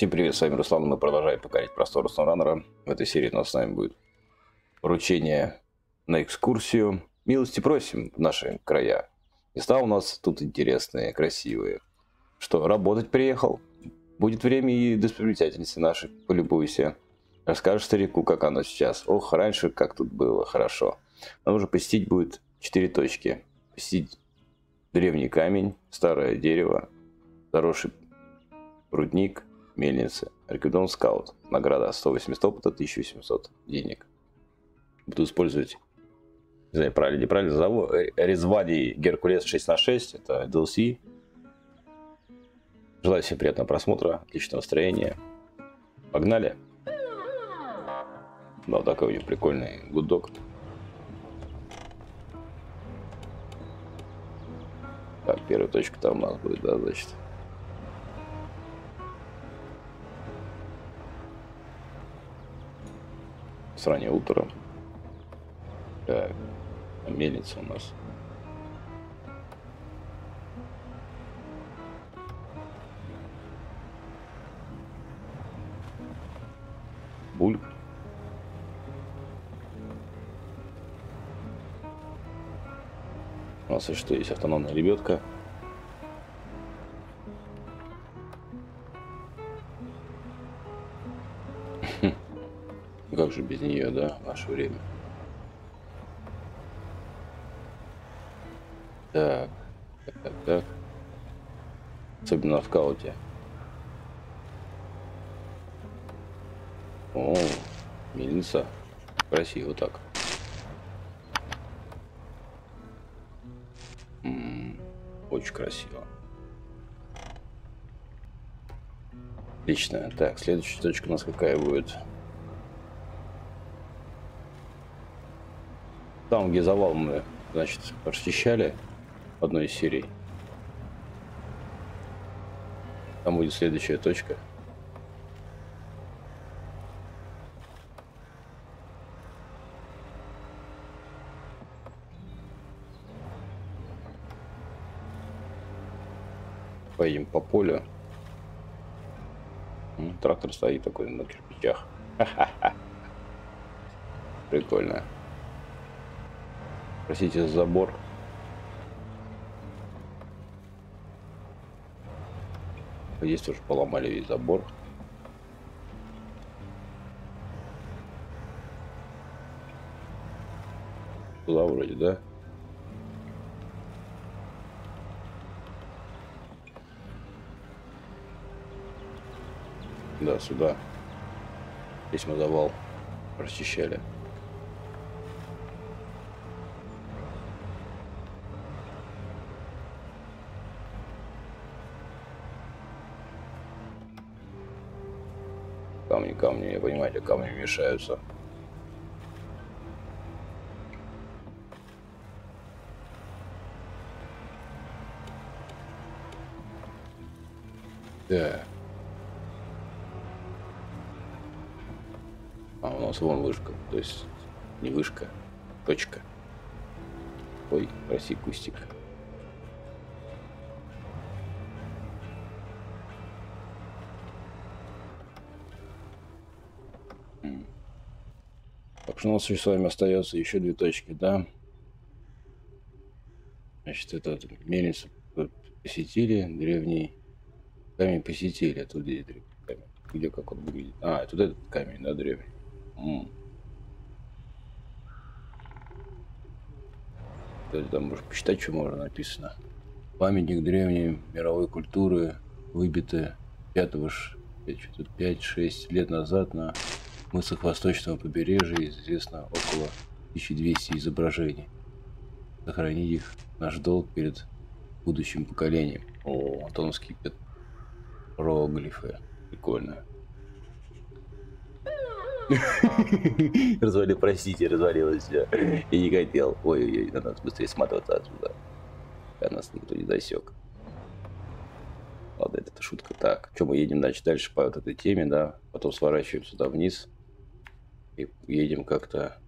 Всем привет, с вами Руслан, мы продолжаем покорить просторы SnowRunner. В этой серии у нас с вами будет поручение на экскурсию. Милости просим в наши края. Места у нас тут интересные, красивые. Что, работать приехал? Будет время и достопримечательности наши, полюбуйся. Расскажешь старику, как оно сейчас. Ох, раньше как тут было, хорошо. Нам уже посетить будет четыре точки. Посетить древний камень, старое дерево, заросший рудник – мельницы. Аркидон Скаут. Награда 180 опыта, 1700 денег. Буду использовать, не знаю, правильно, неправильно зову, э, Резваний Геркулес 6 на 6 это DLC. Желаю всем приятного просмотра, отличного настроения. Погнали! Да, вот такой у него прикольный гудок. Так, первая точка там у нас будет, да, значит. С раннего утра. Так, мельница у нас. Бульк. У нас и что есть автономная лебедка. Как же без нее, да, в наше время. Так, так, так, так. Особенно в кауте. О, мельница. Красиво так. М -м, очень красиво. Отлично. Так, следующая точка у нас какая будет? Там, где завал мы, значит, расчищали в одной из серий. Там будет следующая точка. Поедем по полю. Трактор стоит такой на кирпичах. Прикольно. Простите за забор. Здесь тоже поломали весь забор. Туда вроде, да? Да, сюда. Здесь мы завал расчищали. Камни, понимаете, камни мешаются. Да. А у нас вон вышка, то есть не вышка, точка. Ой, проси кустик. Что у нас с вами остается еще две точки, да? Значит, это мельницу посетили, древний камень посетили. А тут где древний камень? Где как он выглядит? А, тут этот камень, да, древний. М -м. Там можно почитать, что можно написано. Памятник древней мировой культуры, выбиты 5-6 лет назад на мысах восточного побережья известно около 1200 изображений. Сохранить их наш долг перед будущим поколением. О, антоновские петроглифы. Прикольно. Развали, простите, развалилось все. Я не хотел. Ой-ой-ой, надо быстрее сматываться отсюда. А нас никто не засек. Ладно, это шутка. Так, что мы едем дальше, дальше по вот этой теме, да. Потом сворачиваем сюда вниз. И едем как-то...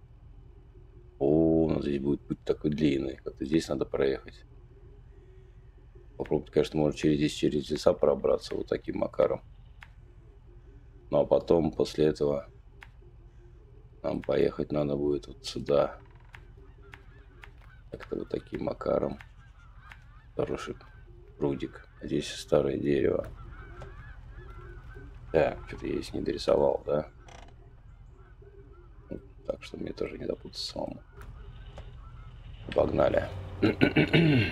О, у нас здесь будет путь такой длинный. Как-то здесь надо проехать. Попробовать, конечно, можно через здесь, через леса пробраться вот таким макаром. Ну а потом, после этого, нам поехать надо будет вот сюда. Как-то вот таким макаром. Хороший прудик. Здесь старое дерево. Так, что-то я здесь не дорисовал, да? Так что мне тоже не запутаться самому. Погнали.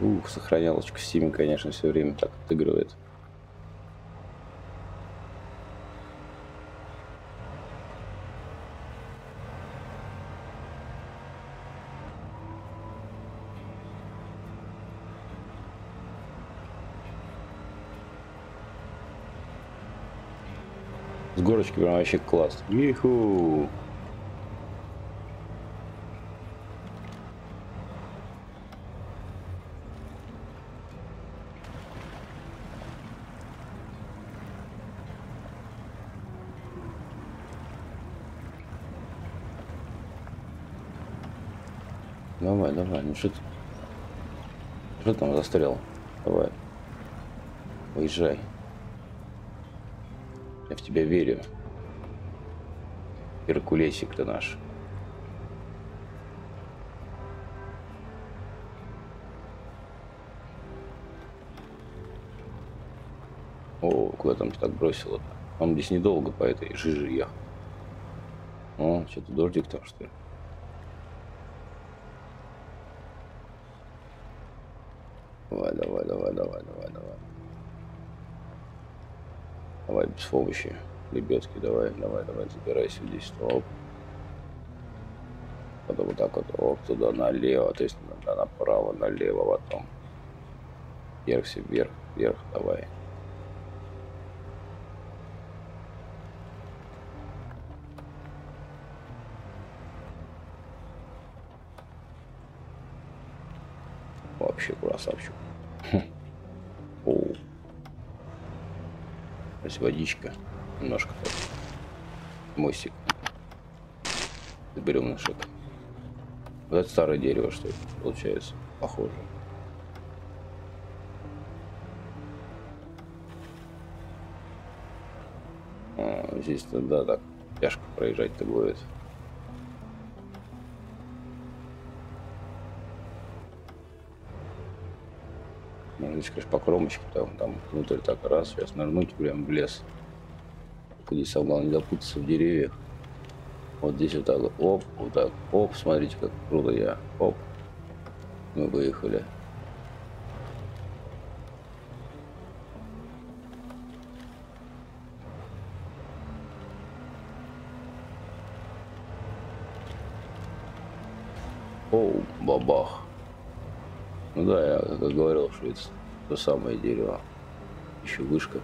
Ух, сохранялочка в Steam, конечно, все время так отыгрывает. С горочки прям вообще класс. Иху. Давай, давай, ну что ты? Что там застрял? Давай. Уезжай. Я в тебя верю. Геркулесик ты наш. О, куда там так бросило-то? Он здесь недолго по этой жиже ехал. О, что-то дождик там, что ли? Давай, давай, давай, давай, давай, давай. Давай без помощи. Лебедки, давай, давай, давай, забирайся здесь. Оп. Потом вот так вот, оп, туда налево, то есть направо, налево, потом. Вверх, все, вверх, вверх, давай. Вообще красавчик. О. Здесь водичка. Немножко. Мостик. Заберем шаг. Вот это старое дерево, что ли, получается. Похоже. А, здесь, да, так, тяжко проезжать-то будет. Здесь, конечно, по кромочке, там, там внутрь так раз, сейчас нырнуть прям в лес. Здесь самое главное не запутаться в деревьях. Вот здесь вот так оп, вот так, оп, смотрите, как круто я, оп. Мы выехали. Оу, бабах. Ну да, я как говорил, что это то самое дерево. Еще вышка.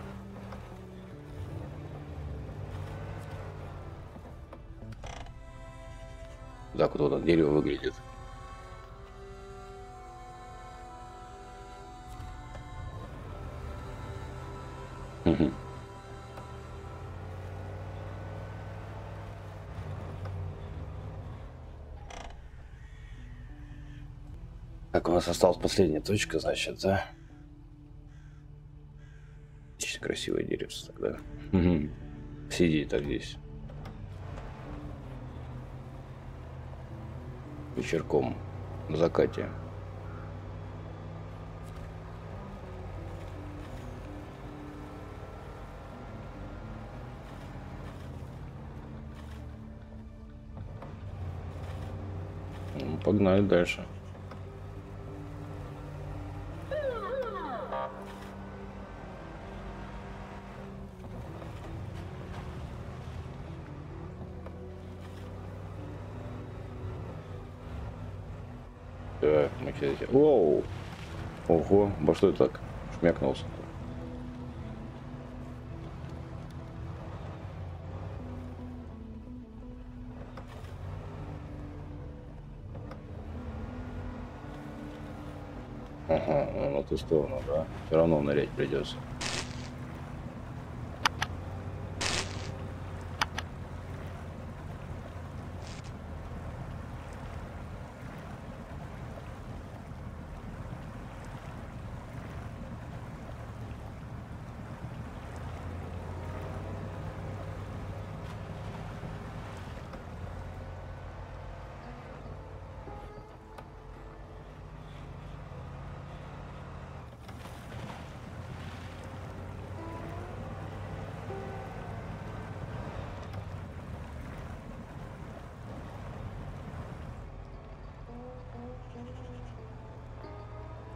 Так вот это дерево выглядит. Угу. Так, у нас осталась последняя точка, значит, да? Очень красивое деревце тогда. Угу. Сиди так здесь. Вечерком на закате. Ну, погнали дальше. Воу! Ого, во что это так? Шмякнулся. Ага, ну, на ту сторону, да. Все равно нырять придется.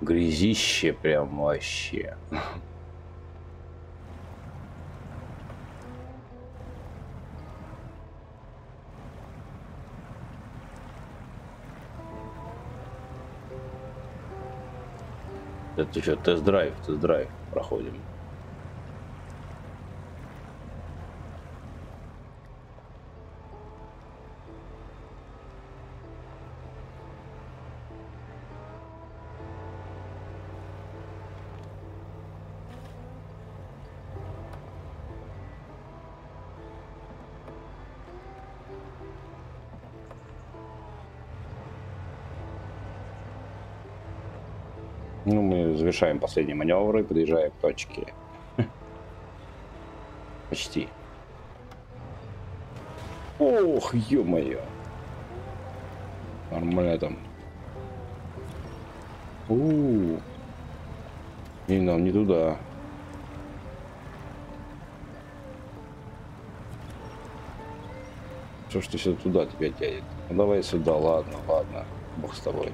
Грязище прям вообще. Это что, тест-драйв, тест-драйв проходим. Ну, мы завершаем последний маневр и подъезжаем к точке. Почти. Ох, ё-моё. Нормально там. У, -у, -у. И нам не туда. Что ж ты сюда туда тебя тянет? Ну давай сюда, ладно, ладно. Бог с тобой.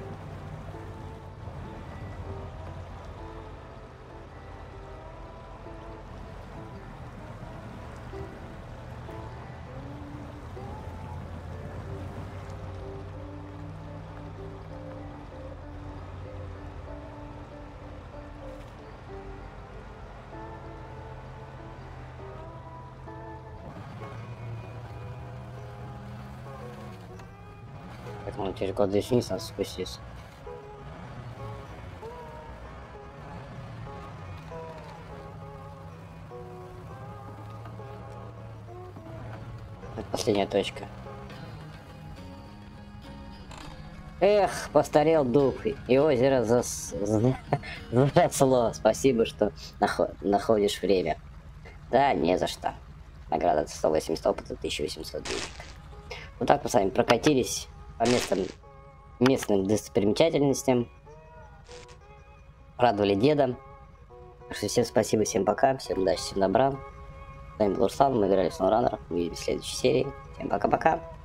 Поэтому через год вниз надо спуститься. Это последняя точка. Эх, постарел дух, и озеро зас... заросло. Спасибо, что наход... находишь время. Да, не за что. Награда 180 опыта, 1800 денег. Вот так мы с вами прокатились по местным, местным достопримечательностям. Радовали деда. Так всем спасибо, всем пока, всем удачи, всем добра. С вами был Руслан, мы играли в SnowRunner. Увидимся в следующей серии. Всем пока-пока.